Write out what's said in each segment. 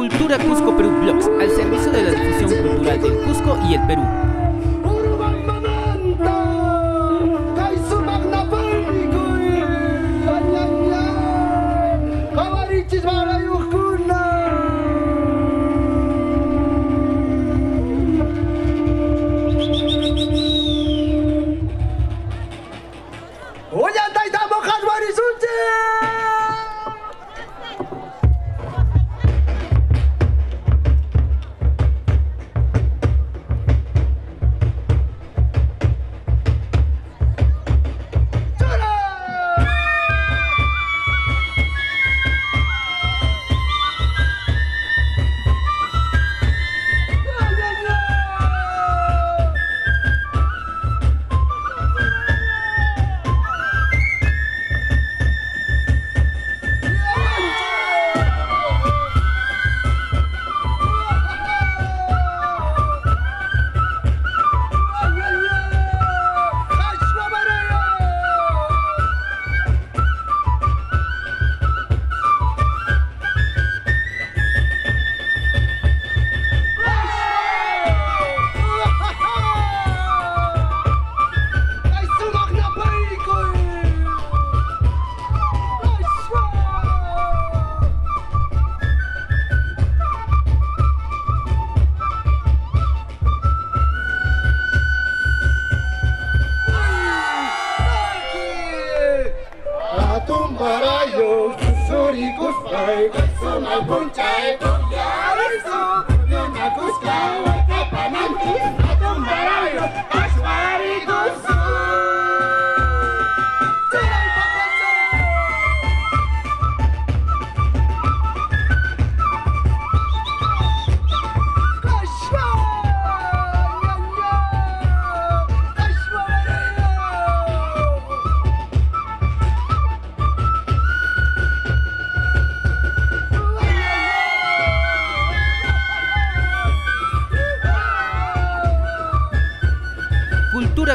Cultura Cusco Perú Blogs, al servicio de la difusión cultural del Cusco y el Perú.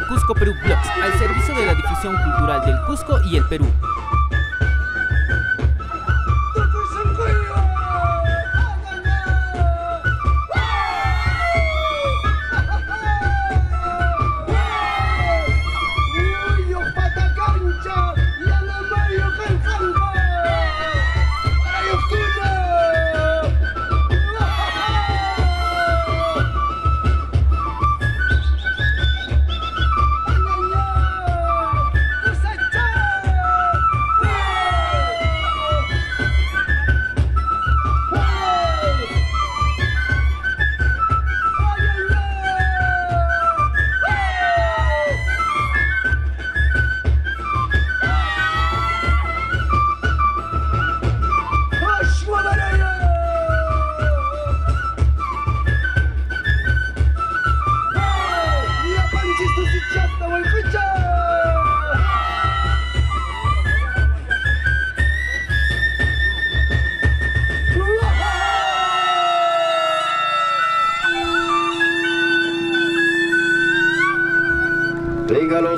Cusco Perú Blogs, al servicio de la difusión cultural del Cusco y el Perú.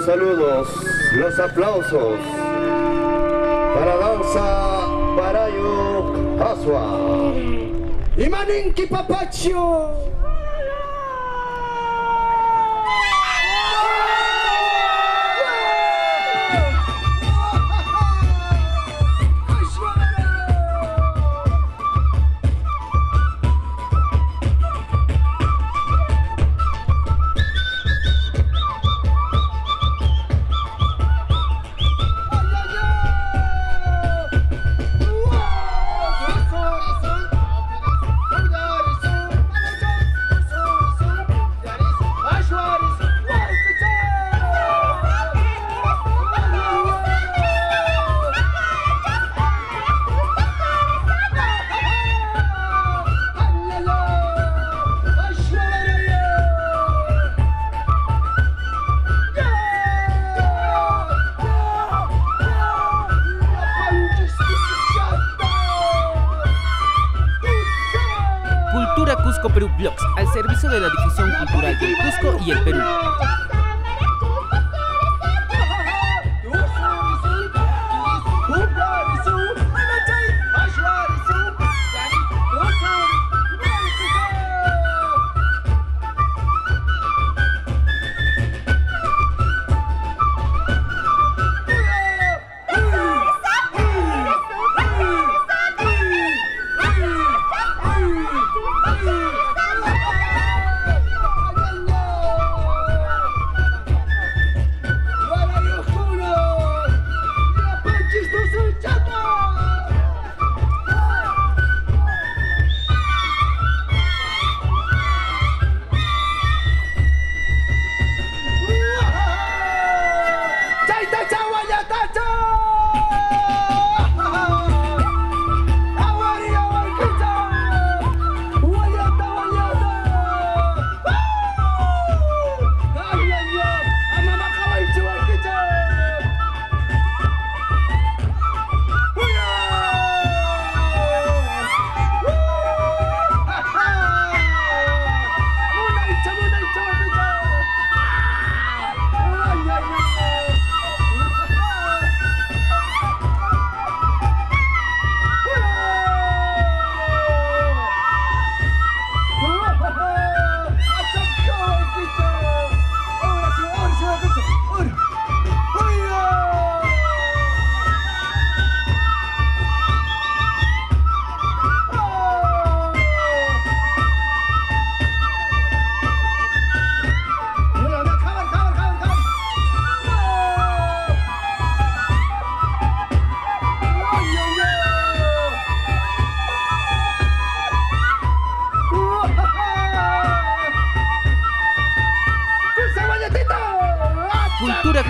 Saludos, los aplausos para Danza Parayo Asua. Imaninki Papacho. Cusco Perú Blogs, al servicio de la difusión cultural del Cusco y el Perú.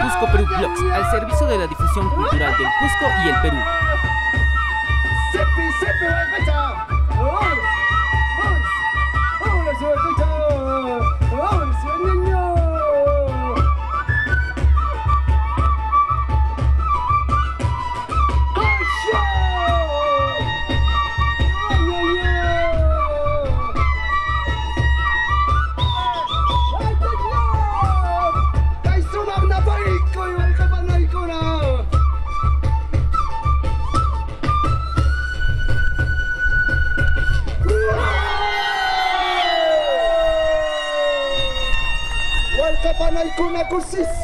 Cusco Perú Blogs, al servicio de la difusión cultural del Cusco y el Perú.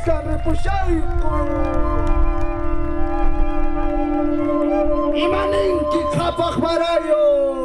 Skarpushayko. Imanin ki kapak marayo.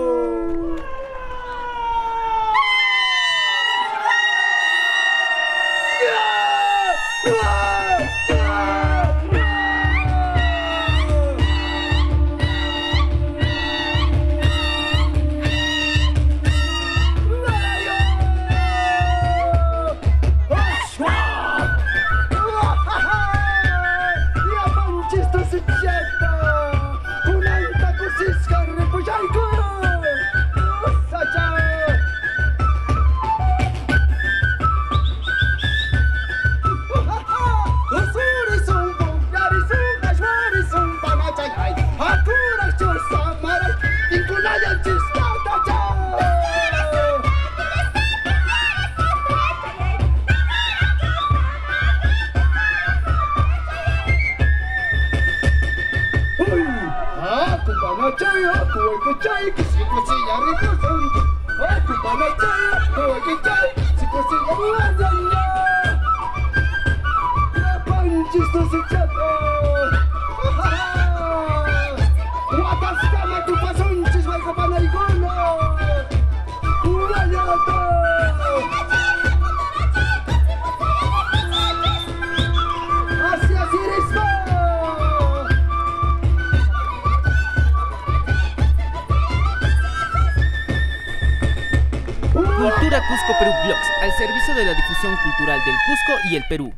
de la difusión cultural del Cusco y el Perú.